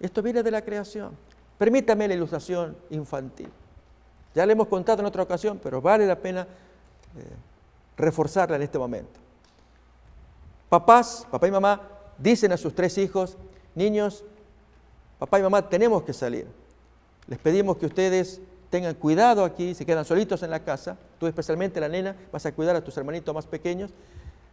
Esto viene de la creación. Permítame la ilustración infantil. Ya le hemos contado en otra ocasión, pero vale la pena eh, reforzarla en este momento. Papás, papá y mamá, dicen a sus tres hijos, niños, papá y mamá, tenemos que salir. Les pedimos que ustedes tengan cuidado aquí, se quedan solitos en la casa, tú especialmente la nena, vas a cuidar a tus hermanitos más pequeños.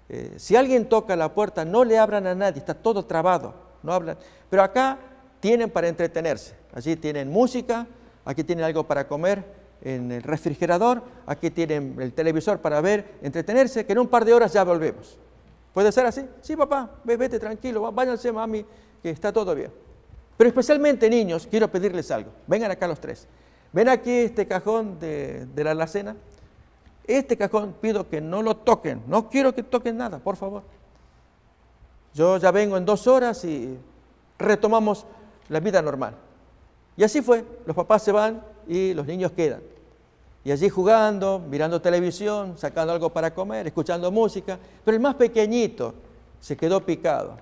Eh, si alguien toca la puerta, no le abran a nadie, está todo trabado, no hablan. Pero acá tienen para entretenerse, allí tienen música, aquí tienen algo para comer en el refrigerador, aquí tienen el televisor para ver, entretenerse, que en un par de horas ya volvemos. ¿Puede ser así? Sí, papá, vete tranquilo, váyanse, mami, que está todo bien. Pero especialmente niños, quiero pedirles algo. Vengan acá los tres. Ven aquí este cajón de, la alacena. Este cajón pido que no lo toquen. No quiero que toquen nada, por favor. Yo ya vengo en dos horas y retomamos la vida normal. Y así fue. Los papás se van y los niños quedan. Y allí jugando, mirando televisión, sacando algo para comer, escuchando música. Pero el más pequeñito se quedó picado.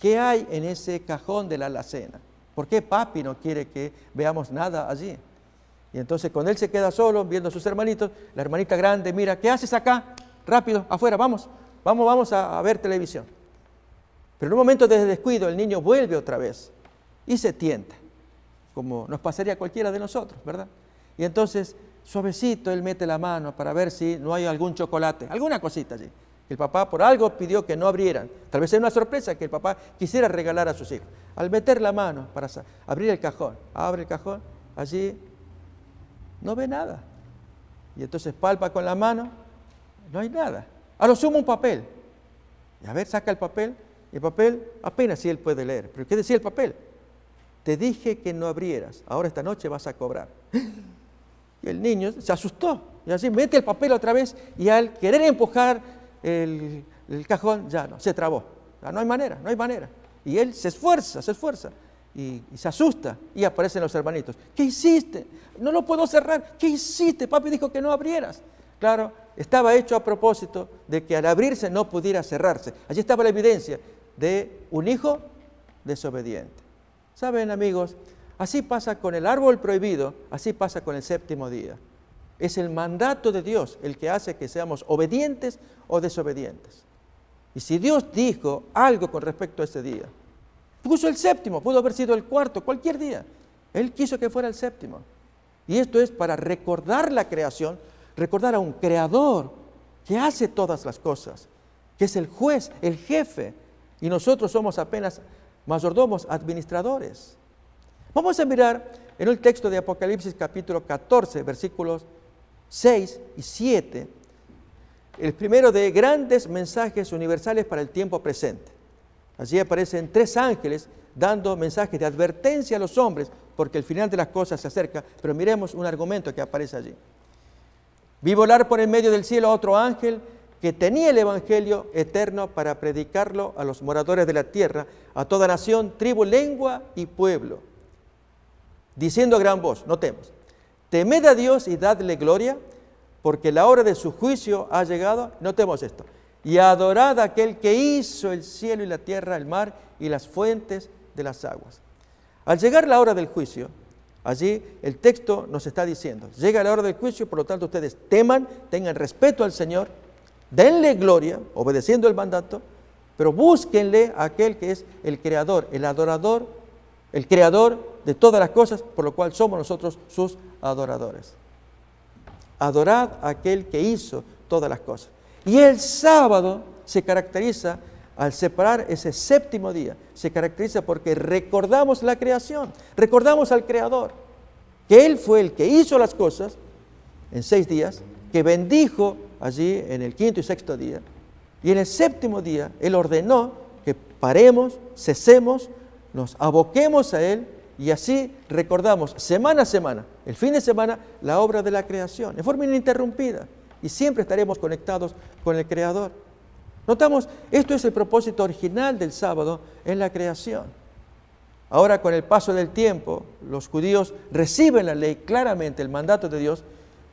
¿Qué hay en ese cajón de la alacena? ¿Por qué papi no quiere que veamos nada allí? Y entonces cuando él se queda solo viendo a sus hermanitos, la hermanita grande mira, ¿qué haces acá? Rápido, afuera, vamos, vamos, vamos a, ver televisión. Pero en un momento de descuido el niño vuelve otra vez y se tienta, como nos pasaría cualquiera de nosotros, ¿verdad? Y entonces suavecito él mete la mano para ver si no hay algún chocolate, alguna cosita allí. El papá por algo pidió que no abrieran. Tal vez es una sorpresa que el papá quisiera regalar a sus hijos. Al meter la mano para abrir el cajón, abre el cajón, allí no ve nada. Y entonces palpa con la mano, no hay nada. A lo sumo un papel. Y a ver, saca el papel. El papel apenas si él puede leer. Pero ¿qué decía el papel? Te dije que no abrieras. Ahora esta noche vas a cobrar. Y el niño se asustó. Y así mete el papel otra vez y al querer empujar el, cajón ya no, se trabó. no hay manera, no hay manera. Y él se esfuerza, se esfuerza y, se asusta y aparecen los hermanitos. ¿Qué hiciste? No lo puedo cerrar. ¿Qué hiciste? Papi dijo que no abrieras. Claro, estaba hecho a propósito de que al abrirse no pudiera cerrarse. Allí estaba la evidencia de un hijo desobediente. Saben amigos, así pasa con el árbol prohibido, así pasa con el séptimo día. Es el mandato de Dios el que hace que seamos obedientes o desobedientes. Y si Dios dijo algo con respecto a ese día, puso el séptimo, pudo haber sido el cuarto, cualquier día. Él quiso que fuera el séptimo. Y esto es para recordar la creación, recordar a un creador que hace todas las cosas, que es el juez, el jefe, y nosotros somos apenas mayordomos, administradores. Vamos a mirar en el texto de Apocalipsis capítulo 14, versículos 6 y 7, el primero de grandes mensajes universales para el tiempo presente. Allí aparecen tres ángeles dando mensajes de advertencia a los hombres porque el final de las cosas se acerca, pero miremos un argumento que aparece allí. Vi volar por el medio del cielo a otro ángel que tenía el Evangelio eterno para predicarlo a los moradores de la tierra, a toda nación, tribu, lengua y pueblo, diciendo a gran voz, notemos, temed a Dios y dadle gloria, porque la hora de su juicio ha llegado, notemos esto, y adorad a aquel que hizo el cielo y la tierra, el mar y las fuentes de las aguas. Al llegar la hora del juicio, allí el texto nos está diciendo, llega la hora del juicio, por lo tanto ustedes teman, tengan respeto al Señor, denle gloria, obedeciendo el mandato, pero búsquenle a aquel que es el creador, el adorador, el creador de todas las cosas, por lo cual somos nosotros sus adoradores. Adorad a aquel que hizo todas las cosas. Y el sábado se caracteriza, al separar ese séptimo día, se caracteriza porque recordamos la creación, recordamos al Creador, que Él fue el que hizo las cosas en seis días, que bendijo allí en el quinto y sexto día. Y en el séptimo día Él ordenó que paremos, cesemos, nos aboquemos a Él y así recordamos semana a semana, el fin de semana, la obra de la creación, en forma ininterrumpida. Y siempre estaremos conectados con el Creador. Notamos, esto es el propósito original del sábado en la creación. Ahora con el paso del tiempo, los judíos reciben la ley claramente, el mandato de Dios,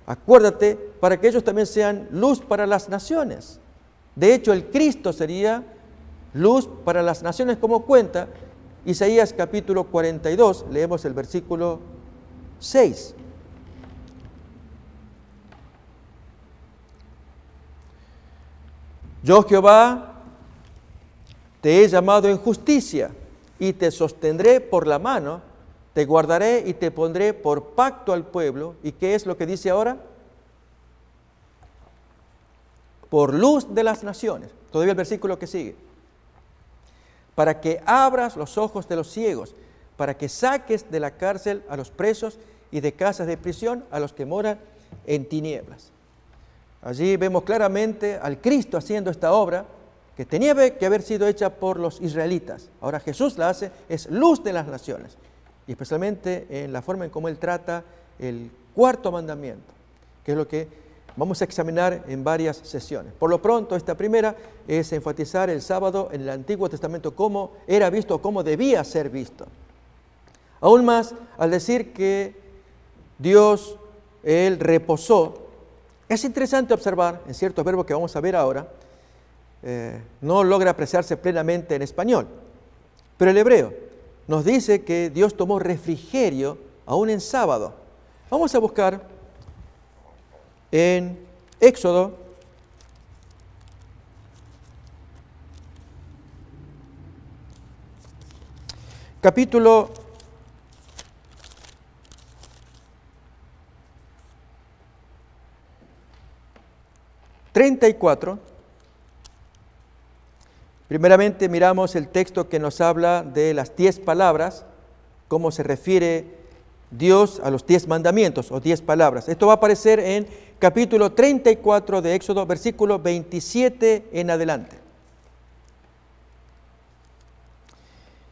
Acuérdate para que ellos también sean luz para las naciones. De hecho, el Cristo sería luz para las naciones como cuenta Isaías capítulo 42, leemos el versículo 6. Yo Jehová te he llamado en justicia y te sostendré por la mano te guardaré y te pondré por pacto al pueblo. ¿Y qué es lo que dice ahora? Por luz de las naciones. Todavía el versículo que sigue. Para que abras los ojos de los ciegos, para que saques de la cárcel a los presos y de casas de prisión a los que moran en tinieblas. Allí vemos claramente al Cristo haciendo esta obra que tenía que haber sido hecha por los israelitas. Ahora Jesús la hace, es luz de las naciones y especialmente en la forma en cómo él trata el cuarto mandamiento, que es lo que vamos a examinar en varias sesiones. Por lo pronto, esta primera es enfatizar el sábado en el Antiguo Testamento cómo era visto, cómo debía ser visto. Aún más, al decir que Dios, Él reposó, es interesante observar en ciertos verbos que vamos a ver ahora, eh, no logra apreciarse plenamente en español, pero el hebreo, nos dice que Dios tomó refrigerio aún en sábado. Vamos a buscar en Éxodo capítulo 34 Primeramente miramos el texto que nos habla de las diez palabras, cómo se refiere Dios a los diez mandamientos o diez palabras. Esto va a aparecer en capítulo 34 de Éxodo, versículo 27 en adelante.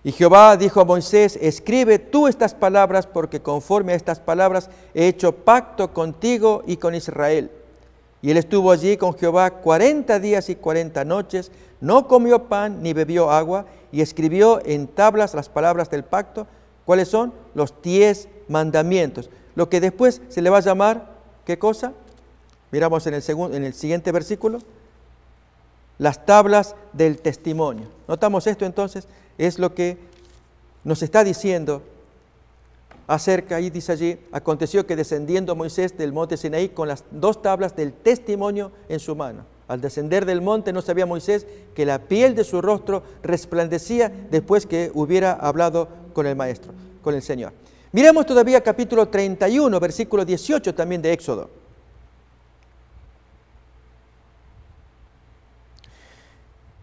Y Jehová dijo a Moisés, escribe tú estas palabras porque conforme a estas palabras he hecho pacto contigo y con Israel. Y él estuvo allí con Jehová cuarenta días y cuarenta noches, no comió pan ni bebió agua, y escribió en tablas las palabras del pacto. ¿Cuáles son? Los diez mandamientos. Lo que después se le va a llamar, ¿qué cosa? Miramos en el, segundo, en el siguiente versículo. Las tablas del testimonio. ¿Notamos esto entonces? Es lo que nos está diciendo acerca, y dice allí, aconteció que descendiendo Moisés del monte Sinaí con las dos tablas del testimonio en su mano. Al descender del monte no sabía Moisés que la piel de su rostro resplandecía después que hubiera hablado con el maestro, con el Señor. Miremos todavía capítulo 31, versículo 18 también de Éxodo.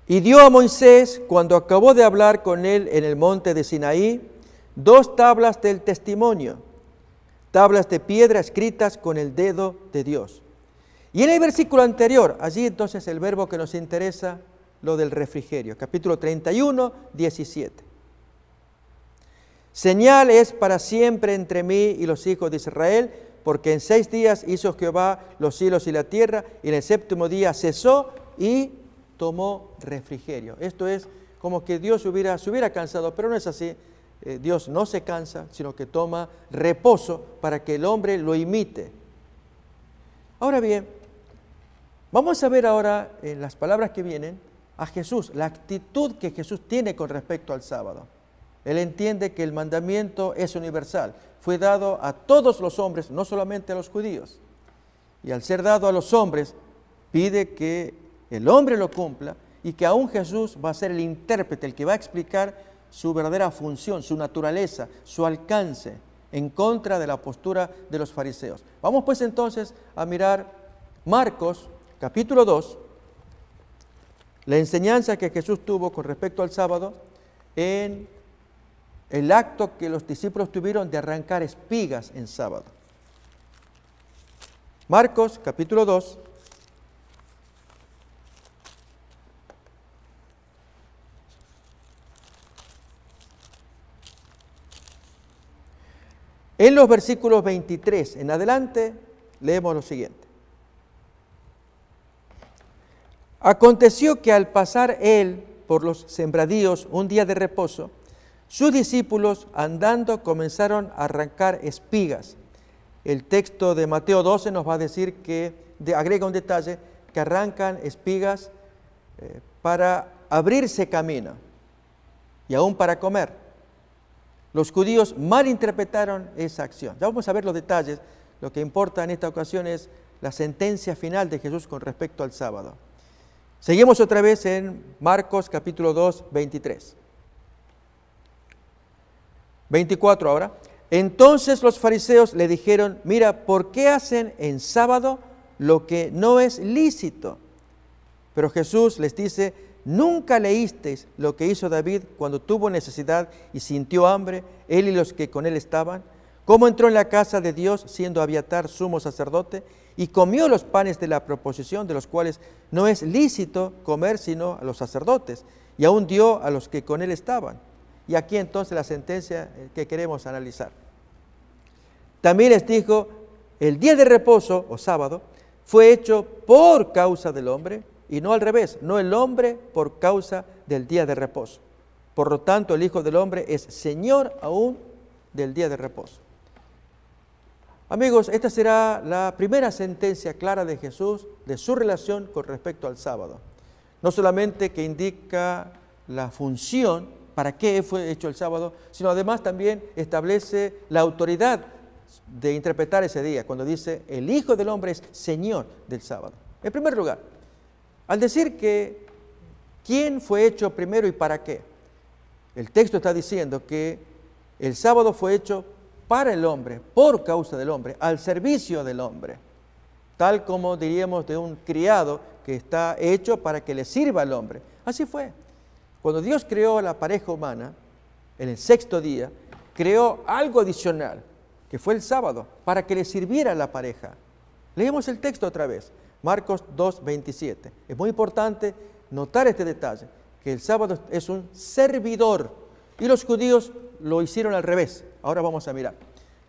Y dio a Moisés, cuando acabó de hablar con él en el monte de Sinaí, dos tablas del testimonio, tablas de piedra escritas con el dedo de Dios. Y en el versículo anterior, allí entonces el verbo que nos interesa, lo del refrigerio, capítulo 31, 17. Señal es para siempre entre mí y los hijos de Israel, porque en seis días hizo Jehová los cielos y la tierra, y en el séptimo día cesó y tomó refrigerio. Esto es como que Dios hubiera, se hubiera cansado, pero no es así. Eh, Dios no se cansa, sino que toma reposo para que el hombre lo imite. Ahora bien, vamos a ver ahora en las palabras que vienen a Jesús, la actitud que Jesús tiene con respecto al sábado. Él entiende que el mandamiento es universal, fue dado a todos los hombres, no solamente a los judíos. Y al ser dado a los hombres, pide que el hombre lo cumpla y que aún Jesús va a ser el intérprete, el que va a explicar su verdadera función, su naturaleza, su alcance en contra de la postura de los fariseos. Vamos pues entonces a mirar Marcos capítulo 2, la enseñanza que Jesús tuvo con respecto al sábado en el acto que los discípulos tuvieron de arrancar espigas en sábado. Marcos capítulo 2, En los versículos 23 en adelante leemos lo siguiente. Aconteció que al pasar él por los sembradíos un día de reposo, sus discípulos andando comenzaron a arrancar espigas. El texto de Mateo 12 nos va a decir que, agrega un detalle, que arrancan espigas eh, para abrirse camino y aún para comer. Los judíos malinterpretaron esa acción. Ya vamos a ver los detalles. Lo que importa en esta ocasión es la sentencia final de Jesús con respecto al sábado. Seguimos otra vez en Marcos capítulo 2, 23. 24 ahora. Entonces los fariseos le dijeron, mira, ¿por qué hacen en sábado lo que no es lícito? Pero Jesús les dice, ¿Nunca leísteis lo que hizo David cuando tuvo necesidad y sintió hambre, él y los que con él estaban? ¿Cómo entró en la casa de Dios siendo Abiatar sumo sacerdote y comió los panes de la proposición, de los cuales no es lícito comer sino a los sacerdotes, y aún dio a los que con él estaban? Y aquí entonces la sentencia eh, que queremos analizar. También les dijo, el día de reposo o sábado fue hecho por causa del hombre y no al revés, no el hombre por causa del día de reposo. Por lo tanto, el Hijo del Hombre es Señor aún del día de reposo. Amigos, esta será la primera sentencia clara de Jesús de su relación con respecto al sábado. No solamente que indica la función, para qué fue hecho el sábado, sino además también establece la autoridad de interpretar ese día, cuando dice, el Hijo del Hombre es Señor del sábado. En primer lugar, al decir que quién fue hecho primero y para qué, el texto está diciendo que el sábado fue hecho para el hombre, por causa del hombre, al servicio del hombre, tal como diríamos de un criado que está hecho para que le sirva al hombre. Así fue. Cuando Dios creó la pareja humana, en el sexto día, creó algo adicional, que fue el sábado, para que le sirviera a la pareja. Leemos el texto otra vez. Marcos 2, 27. Es muy importante notar este detalle, que el sábado es un servidor, Y los judíos lo hicieron al revés. Ahora vamos a mirar.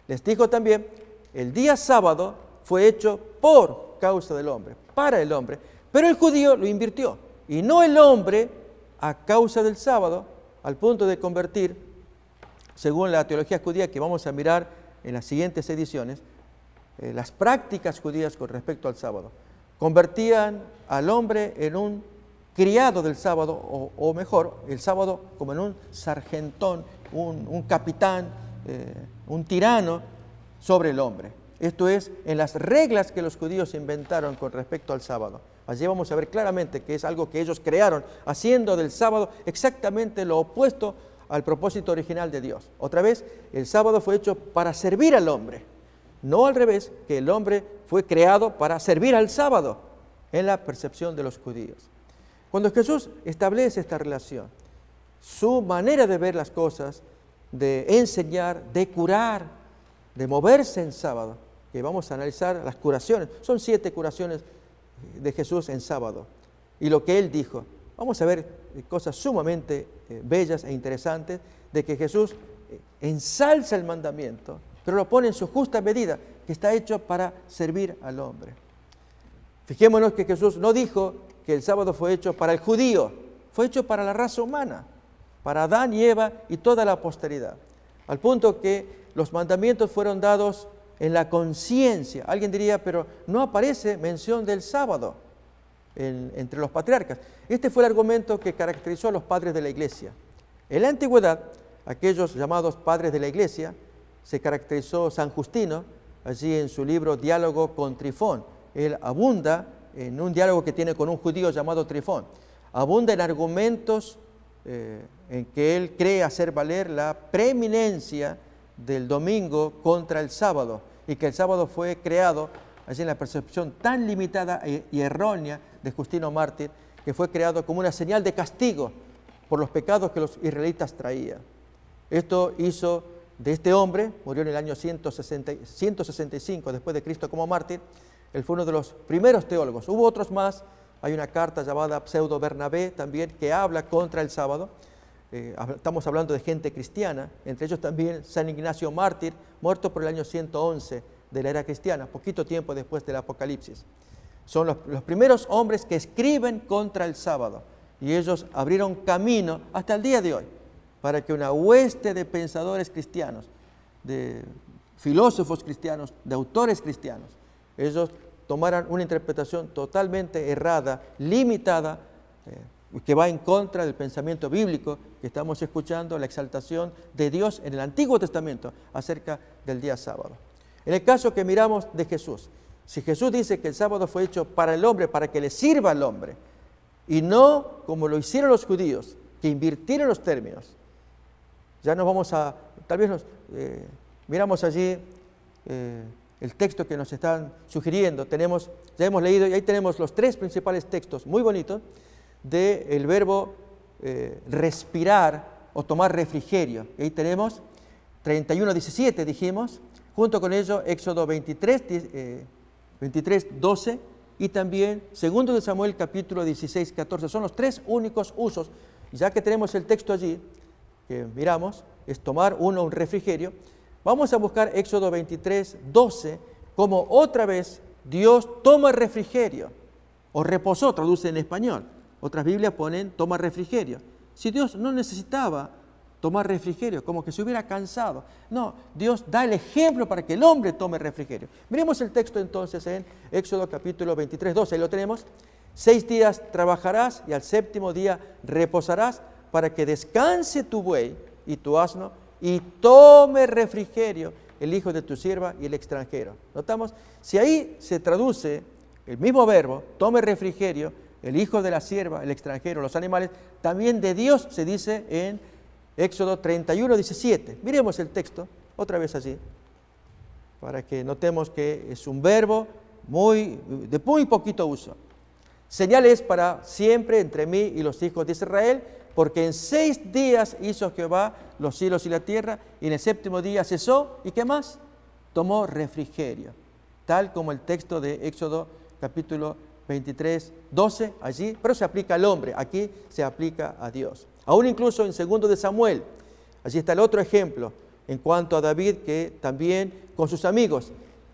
Les dijo también, el día sábado fue hecho por causa del hombre, para el hombre, pero el judío lo invirtió. Y no el hombre a causa del sábado, al punto de convertir, según la teología judía que vamos a mirar en las siguientes ediciones, eh, las prácticas judías con respecto al sábado. Convertían al hombre en un criado del sábado, o, mejor, el sábado como en un sargentón, un, capitán, eh, un tirano sobre el hombre. Esto es en las reglas que los judíos inventaron con respecto al sábado. Allí vamos a ver claramente que es algo que ellos crearon, haciendo del sábado exactamente lo opuesto al propósito original de Dios. Otra vez, el sábado fue hecho para servir al hombre, no al revés, que el hombre fue creado para servir al sábado en la percepción de los judíos. Cuando Jesús establece esta relación, su manera de ver las cosas, de enseñar, de curar, de moverse en sábado, que vamos a analizar las curaciones, son siete curaciones de Jesús en sábado, y lo que él dijo. Vamos a ver cosas sumamente eh, bellas e interesantes de que Jesús eh, ensalza el mandamiento, pero lo pone en su justa medida, que está hecho para servir al hombre. Fijémonos que Jesús no dijo que el sábado fue hecho para el judío, fue hecho para la raza humana, para Adán y Eva y toda la posteridad. Al punto que los mandamientos fueron dados en la conciencia. Alguien diría, pero no aparece mención del sábado entre los patriarcas. Este fue el argumento que caracterizó a los padres de la iglesia. En la antigüedad, aquellos llamados padres de la iglesia, se caracterizó San Justino, allí en su libro Diálogo con Trifón. Él abunda en un diálogo que tiene con un judío llamado Trifón, abunda en argumentos eh, en que él cree hacer valer la preeminencia del domingo contra el sábado y que el sábado fue creado, así en la percepción tan limitada e, y errónea de Justino Mártir, que fue creado como una señal de castigo por los pecados que los israelitas traían. Esto hizo de este hombre, murió en el año 165 después de Cristo como mártir, él fue uno de los primeros teólogos. Hubo otros más. Hay una carta llamada Pseudo Bernabé también que habla contra el sábado. Eh, estamos hablando de gente cristiana, entre ellos también San Ignacio Mártir, muerto por el año 111 de la era cristiana, poquito tiempo después del Apocalipsis. Son los, los primeros hombres que escriben contra el sábado y ellos abrieron camino hasta el día de hoy para que una hueste de pensadores cristianos, de filósofos cristianos, de autores cristianos, ellos tomaran una interpretación totalmente errada, limitada, eh, que va en contra del pensamiento bíblico que estamos escuchando, la exaltación de Dios en el Antiguo Testamento acerca del día sábado. En el caso que miramos de Jesús, si Jesús dice que el sábado fue hecho para el hombre, para que le sirva al hombre, y no como lo hicieron los judíos, que invirtieron los términos, ya nos vamos a, tal vez nos eh, miramos allí eh, el texto que nos están sugiriendo. Tenemos, ya hemos leído y ahí tenemos los tres principales textos muy bonitos del verbo eh, respirar o tomar refrigerio. ahí tenemos 31, 17 dijimos, junto con ello Éxodo 23, 23, 12 y también segundo de Samuel capítulo 16, 14. Son los tres únicos usos. Ya que tenemos el texto allí, que miramos, es tomar uno un refrigerio, Vamos a buscar Éxodo 23, 12, como otra vez Dios toma refrigerio, o reposó, traduce en español. Otras Biblias ponen toma refrigerio. Si Dios no necesitaba tomar refrigerio, como que se hubiera cansado. No, Dios da el ejemplo para que el hombre tome refrigerio. Miremos el texto entonces en Éxodo capítulo 23, 12, ahí lo tenemos. Seis días trabajarás y al séptimo día reposarás para que descanse tu buey y tu asno y tome refrigerio el hijo de tu sierva y el extranjero. ¿Notamos? Si ahí se traduce el mismo verbo, tome refrigerio, el hijo de la sierva, el extranjero, los animales, también de Dios se dice en Éxodo 31, 17. Miremos el texto otra vez allí, para que notemos que es un verbo muy, de muy poquito uso. Señales para siempre entre mí y los hijos de Israel, porque en seis días hizo Jehová los cielos y la tierra, y en el séptimo día cesó, ¿y qué más? Tomó refrigerio, tal como el texto de Éxodo capítulo 23, 12, allí, pero se aplica al hombre, aquí se aplica a Dios. Aún incluso en segundo de Samuel, Allí está el otro ejemplo en cuanto a David que también con sus amigos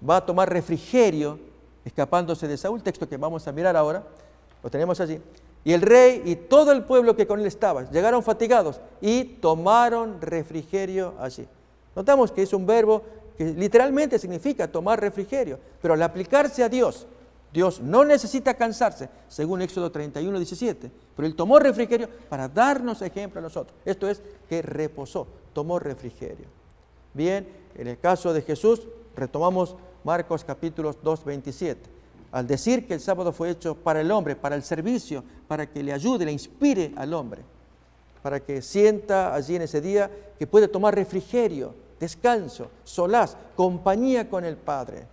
va a tomar refrigerio escapándose de Saúl, texto que vamos a mirar ahora, lo tenemos allí. Y el rey y todo el pueblo que con él estaba llegaron fatigados y tomaron refrigerio allí. Notamos que es un verbo que literalmente significa tomar refrigerio, pero al aplicarse a Dios, Dios no necesita cansarse, según Éxodo 31, 17, pero Él tomó refrigerio para darnos ejemplo a nosotros. Esto es que reposó, tomó refrigerio. Bien, en el caso de Jesús, retomamos Marcos capítulos 2, 27 al decir que el sábado fue hecho para el hombre, para el servicio, para que le ayude, le inspire al hombre, para que sienta allí en ese día que puede tomar refrigerio, descanso, solaz, compañía con el Padre.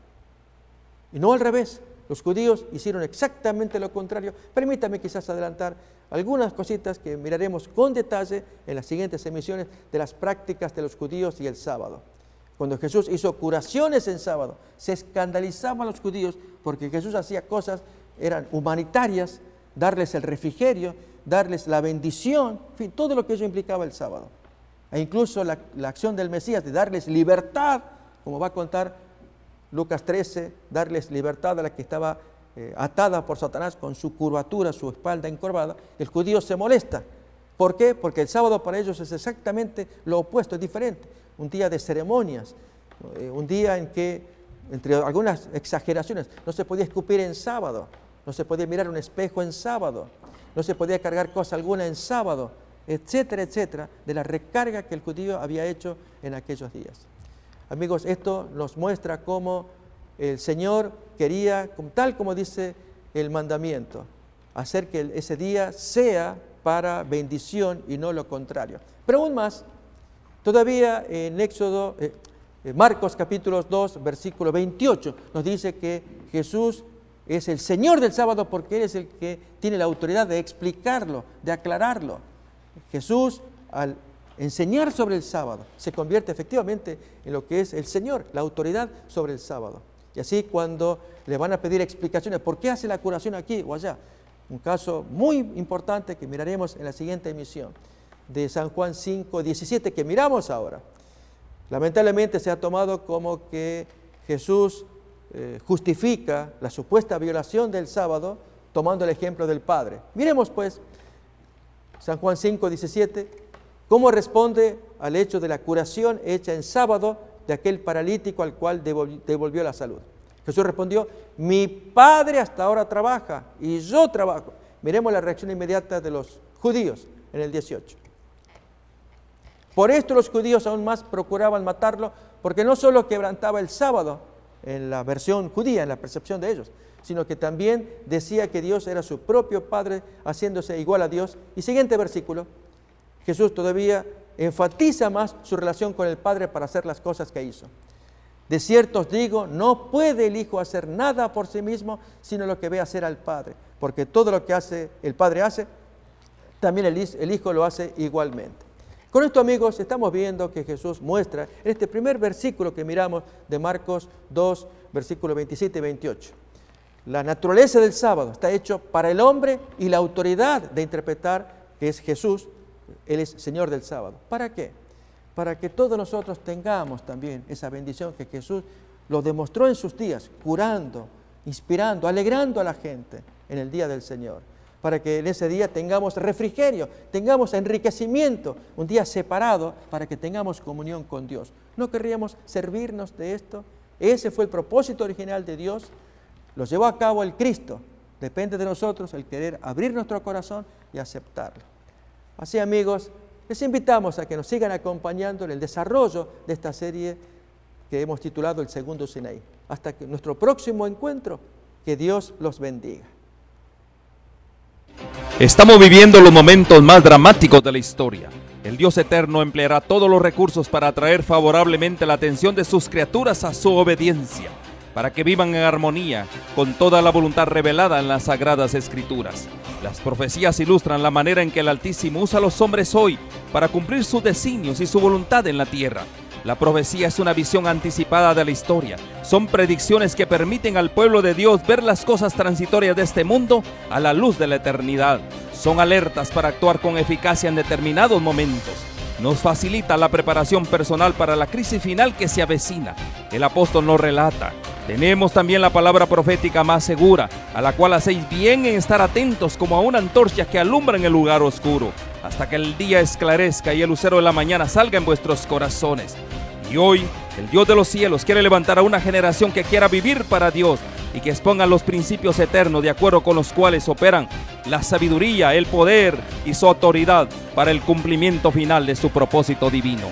Y no al revés, los judíos hicieron exactamente lo contrario. Permítame quizás adelantar algunas cositas que miraremos con detalle en las siguientes emisiones de las prácticas de los judíos y el sábado. Cuando Jesús hizo curaciones en sábado, se escandalizaban los judíos porque Jesús hacía cosas, eran humanitarias, darles el refrigerio, darles la bendición, en fin, todo lo que eso implicaba el sábado. E incluso la, acción del Mesías de darles libertad, como va a contar Lucas 13, darles libertad a la que estaba eh, atada por Satanás con su curvatura, su espalda encorvada, el judío se molesta. ¿Por qué? Porque el sábado para ellos es exactamente lo opuesto, es diferente un día de ceremonias, eh, un día en que, entre algunas exageraciones, no se podía escupir en sábado, no se podía mirar un espejo en sábado, no se podía cargar cosa alguna en sábado, etcétera, etcétera, de la recarga que el judío había hecho en aquellos días. Amigos, esto nos muestra cómo el Señor quería, tal como dice el mandamiento, hacer que ese día sea para bendición y no lo contrario. Pero aún más, Todavía en Éxodo, eh, eh, Marcos capítulo 2, versículo 28, nos dice que Jesús es el Señor del sábado porque Él es el que tiene la autoridad de explicarlo, de aclararlo. Jesús, al enseñar sobre el sábado, se convierte efectivamente en lo que es el Señor, la autoridad sobre el sábado. Y así cuando le van a pedir explicaciones, ¿por qué hace la curación aquí o allá? Un caso muy importante que miraremos en la siguiente emisión de San Juan 5, 17 que miramos ahora. Lamentablemente se ha tomado como que Jesús eh, justifica la supuesta violación del sábado tomando el ejemplo del Padre. Miremos pues San Juan 5, 17, cómo responde al hecho de la curación hecha en sábado de aquel paralítico al cual devolvió la salud. Jesús respondió, mi Padre hasta ahora trabaja y yo trabajo. Miremos la reacción inmediata de los judíos en el 18. Por esto los judíos aún más procuraban matarlo, porque no solo quebrantaba el sábado, en la versión judía, en la percepción de ellos, sino que también decía que Dios era su propio Padre, haciéndose igual a Dios. Y siguiente versículo, Jesús todavía enfatiza más su relación con el Padre para hacer las cosas que hizo. De cierto os digo, no puede el Hijo hacer nada por sí mismo, sino lo que ve hacer al Padre, porque todo lo que hace el Padre hace, también el Hijo lo hace igualmente. Con esto, amigos, estamos viendo que Jesús muestra en este primer versículo que miramos de Marcos 2, versículos 27 y 28. La naturaleza del sábado está hecho para el hombre y la autoridad de interpretar que es Jesús, Él es Señor del sábado. ¿Para qué? Para que todos nosotros tengamos también esa bendición que Jesús lo demostró en sus días, curando, inspirando, alegrando a la gente en el día del Señor para que en ese día tengamos refrigerio, tengamos enriquecimiento, un día separado para que tengamos comunión con Dios. ¿No querríamos servirnos de esto? Ese fue el propósito original de Dios. Lo llevó a cabo el Cristo. Depende de nosotros el querer abrir nuestro corazón y aceptarlo. Así amigos, les invitamos a que nos sigan acompañando en el desarrollo de esta serie que hemos titulado El Segundo Sinaí. Hasta que nuestro próximo encuentro, que Dios los bendiga. Estamos viviendo los momentos más dramáticos de la historia. El Dios eterno empleará todos los recursos para atraer favorablemente la atención de sus criaturas a su obediencia, para que vivan en armonía con toda la voluntad revelada en las sagradas escrituras. Las profecías ilustran la manera en que el Altísimo usa a los hombres hoy para cumplir sus designios y su voluntad en la tierra. La profecía es una visión anticipada de la historia. Son predicciones que permiten al pueblo de Dios ver las cosas transitorias de este mundo a la luz de la eternidad. Son alertas para actuar con eficacia en determinados momentos. nos facilita la preparación personal para la crisis final que se avecina. El apóstol nos relata. Tenemos también la palabra profética más segura, a la cual hacéis bien en estar atentos como a una antorcha que alumbra en el lugar oscuro, hasta que el día esclarezca y el lucero de la mañana salga en vuestros corazones. Y hoy, el Dios de los cielos quiere levantar a una generación que quiera vivir para Dios y que exponga los principios eternos de acuerdo con los cuales operan la sabiduría, el poder y su autoridad para el cumplimiento final de su propósito divino.